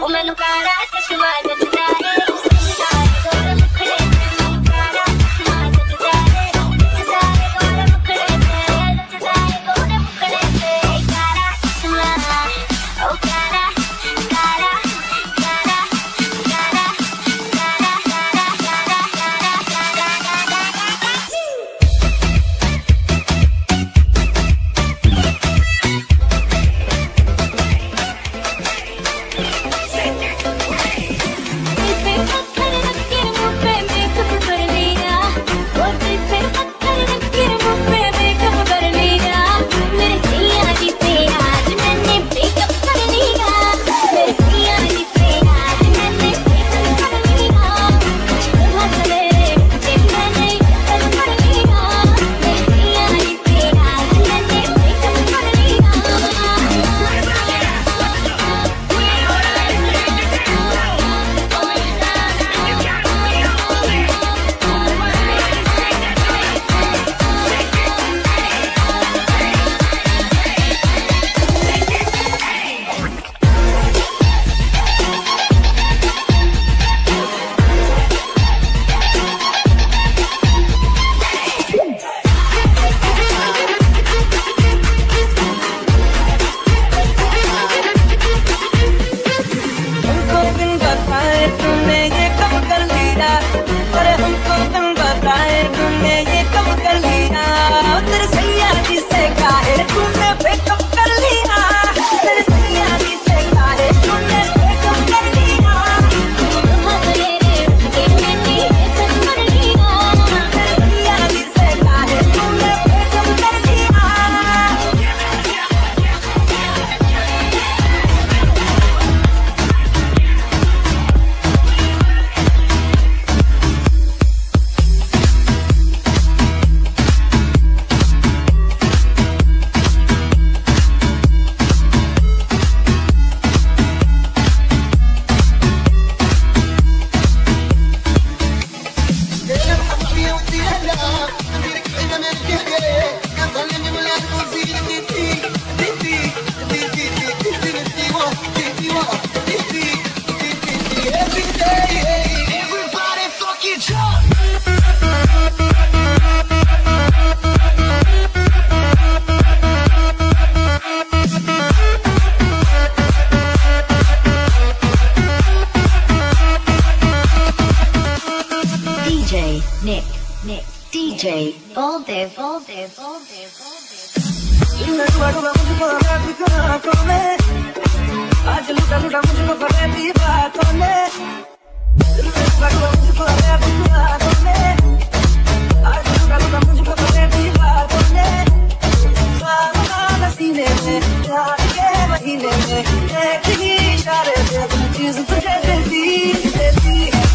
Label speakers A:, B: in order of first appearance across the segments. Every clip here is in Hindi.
A: o menino caraca, se vai É. Que a dinlemek Ne ki hiç arayacak Yüzüm tüketip bir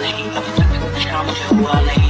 A: Charlie, Charlie, Charlie.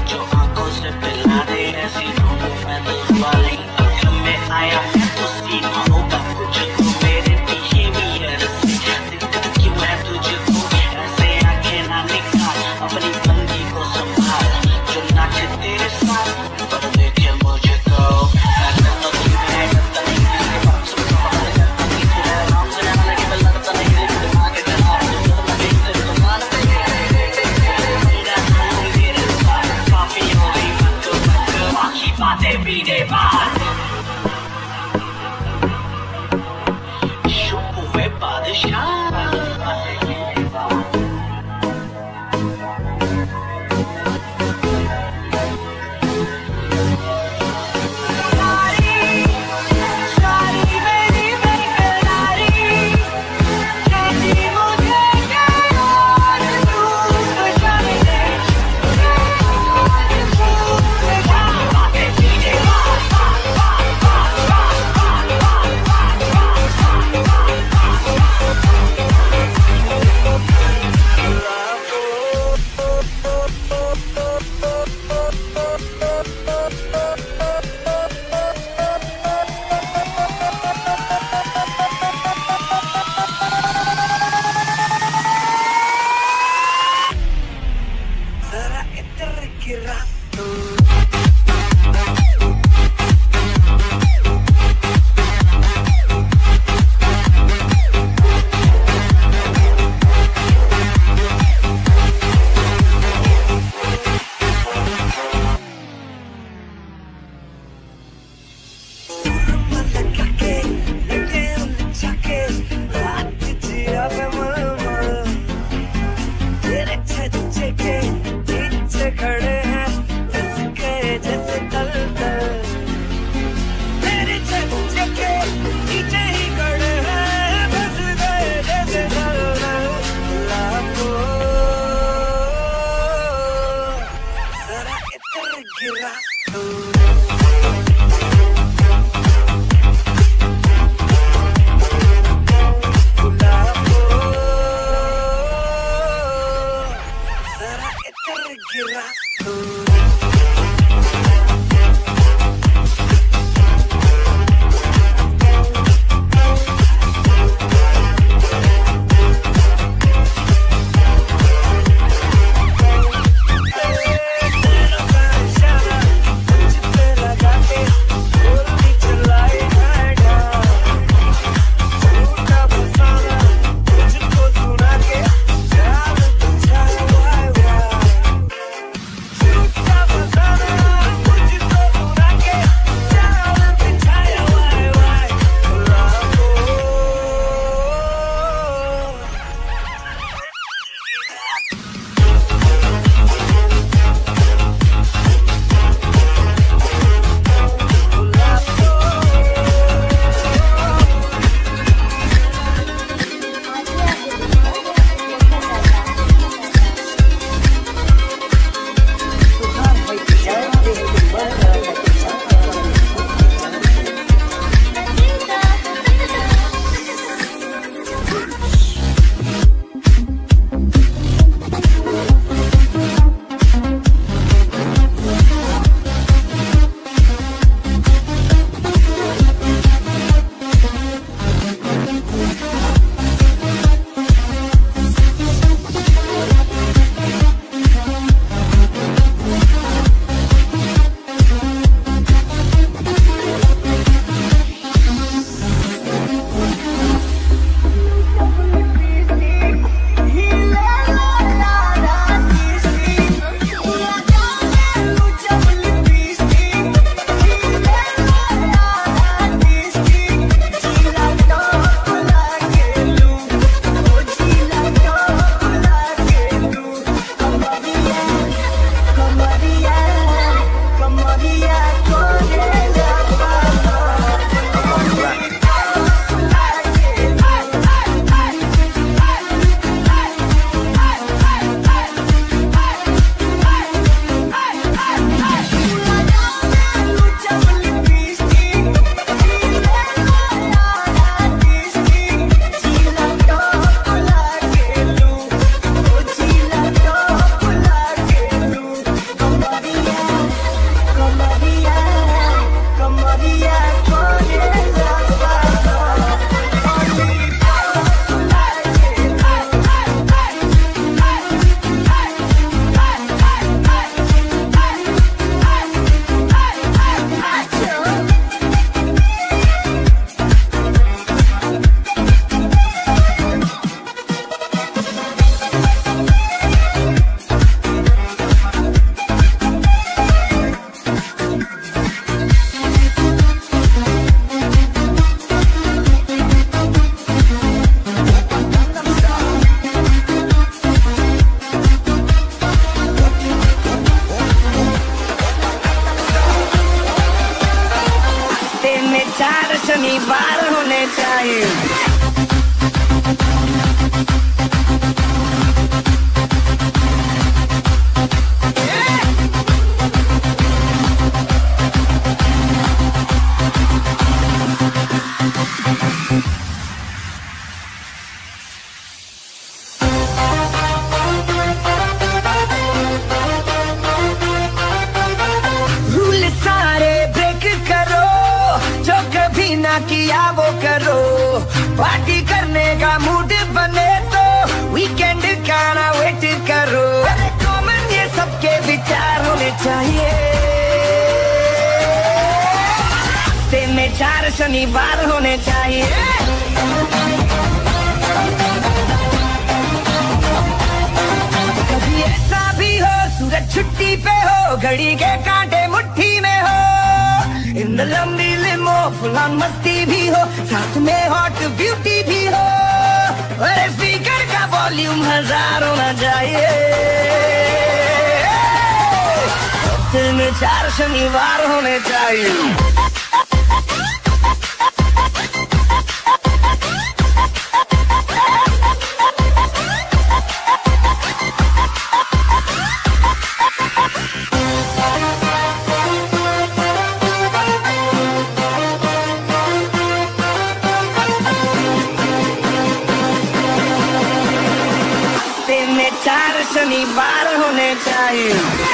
A: शनिवार होने चाहिए।
B: शनिवार होने चाहिए। ऐसा भी हो, सूरज छुट्टी पे हो, घड़ी के कांटे मुट्ठी में हो। इन लंबी लिमो फुलान मस्ती भी हो, साथ में हॉट ब्यूटी भी हो। अरे स्पीकर का वॉल्यूम हज़ार होना चाहिए में चार शनिवार होने चाहिए। शनिवार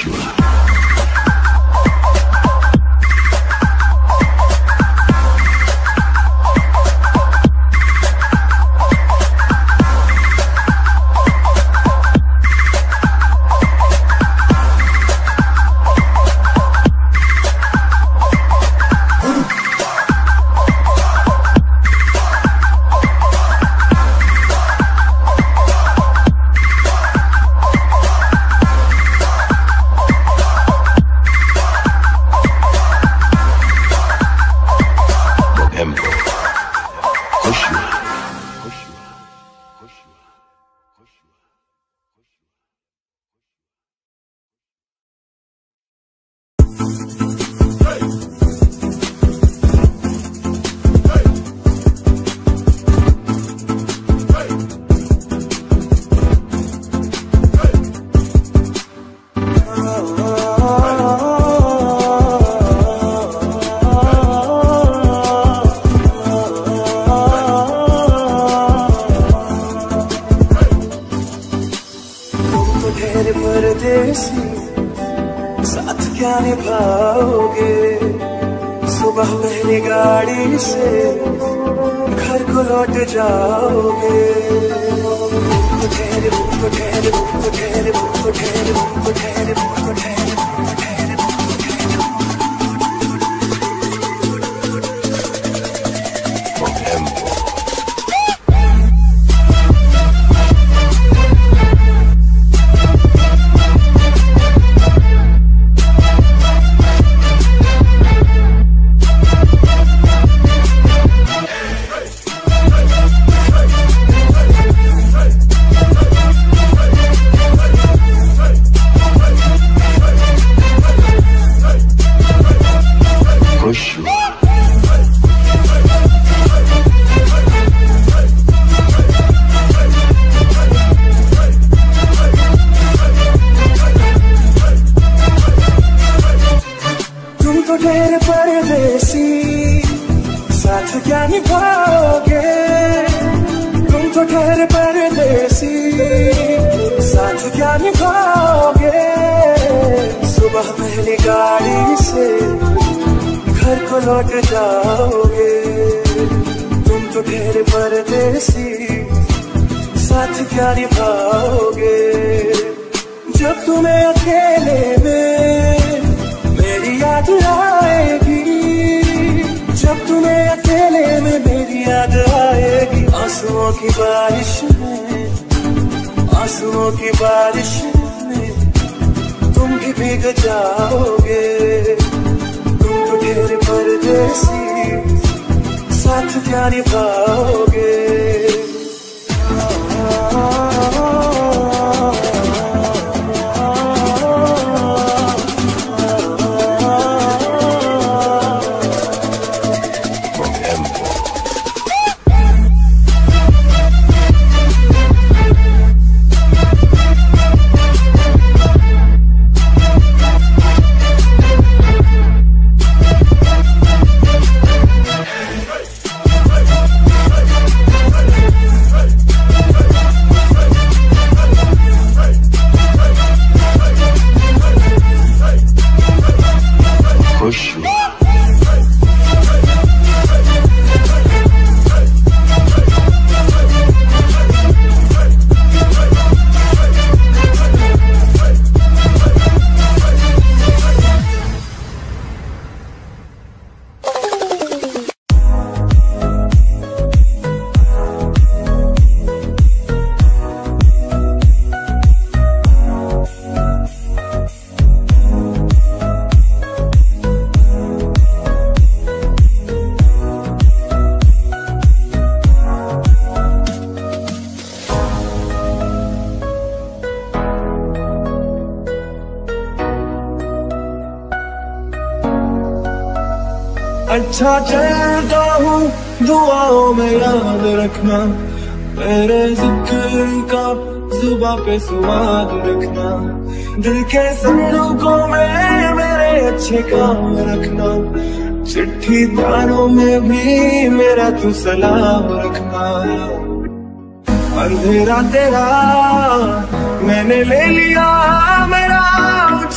C: Dracula. को सुबह पहली गाड़ी से घर को लौट जाओगे। तुम तो ढेर परदेसी, साथ क्या निभाओगे? जब तुम्हें अकेले में मेरी याद आएगी, जब तुम्हें अकेले में मेरी याद आएगी, आंसुओं की बारिश में, आंसुओं की बारिश में। तुम भी भीग जाओगे। तुम तो ढेर परदेसी साथ क्या निभाओगे
D: अच्छा चलता हूँ, दुआओं में याद रखना। मेरे ज़िक्र का जुबा पे स्वाद रखना। दिल के संदूकों में मेरे अच्छे काम रखना। चिट्ठी तारों में भी मेरा तू सलाम रखना। अंधेरा तेरा मैंने ले लिया, मेरा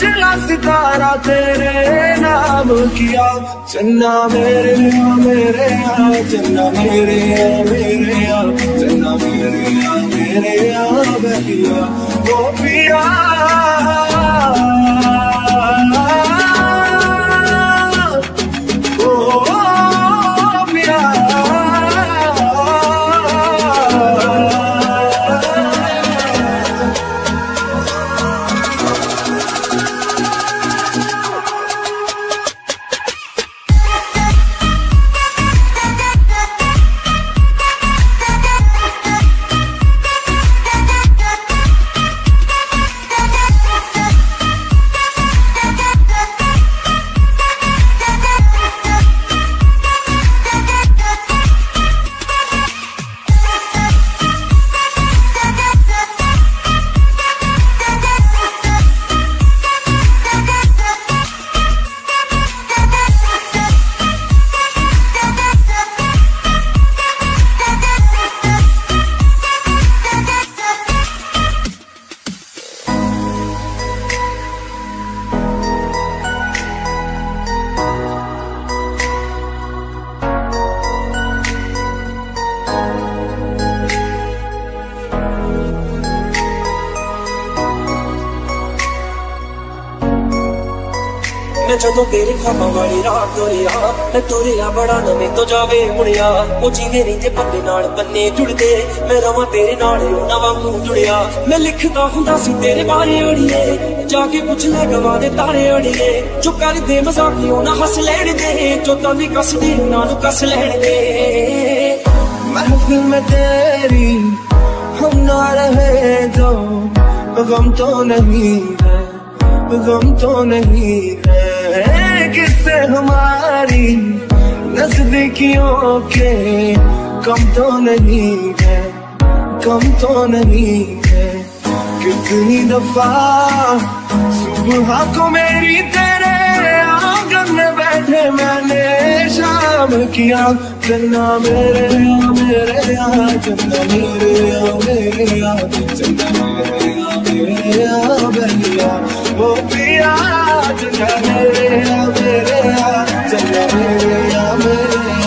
D: उजला सितारा तेरे नाम किया। चन्ना मेरे आ मेरे आ, चन्ना मेरे आ मेरे आ, चन्ना मेरे आ मेरे आ बलिया वो
E: ਮੈਂ ਜਦੋਂ ਤੇਰੇ ਖਾਬਾਂ ਵਾਲੀ ਰਾਤ ਤੋਰਿਆ ਮੈਂ ਤੋਰਿਆ ਬੜਾ ਨਵੇਂ ਤੋਂ ਜਾਵੇ ਮੁੜਿਆ ਉਹ ਜੀਵੇ ਰਹਿੰਦੇ ਬੰਦੇ ਨਾਲ ਬੰਨੇ ਜੁੜਦੇ ਮੈਂ ਰਵਾਂ ਤੇਰੇ ਨਾਲ ਉਹਨਾਂ ਵਾਂਗੂ ਜੁੜਿਆ ਮੈਂ ਲਿਖਦਾ ਹੁੰਦਾ ਸੀ ਤੇਰੇ ਬਾਰੇ ਅੜੀਏ ਜਾ ਕੇ ਪੁੱਛ ਲੈ ਗਵਾ ਦੇ ਤਾਰੇ ਅੜੀਏ ਜੋ ਕਰਦੇ ਮਜ਼ਾਕੀਓ ਨਾ ਹੱਸ ਲੈਣ ਦੇ ਜੋ ਤਾਂ ਵੀ ਕੱਸਦੇ ਉਹਨਾਂ ਨੂੰ ਕੱਸ ਲੈਣ ਦੇ
D: महफिल में तेरी हम ना रहे तो गम तो नहीं है गम तो नहीं है किससे हमारी नजदीकियों के कम तो नहीं है, कम तो नहीं है। कितनी दफ़ा सुबह को मेरी तेरे आँगन में बैठे मैंने शाम किया चन्ना मेरे आ मेरे आ चन्ना मेरे आ मेरे आ चन्ना मेरे। आ मेरे आ बलिया वो पिया चन्ना मेरे आ मेरे आ चन्ना मेरे आ मेरे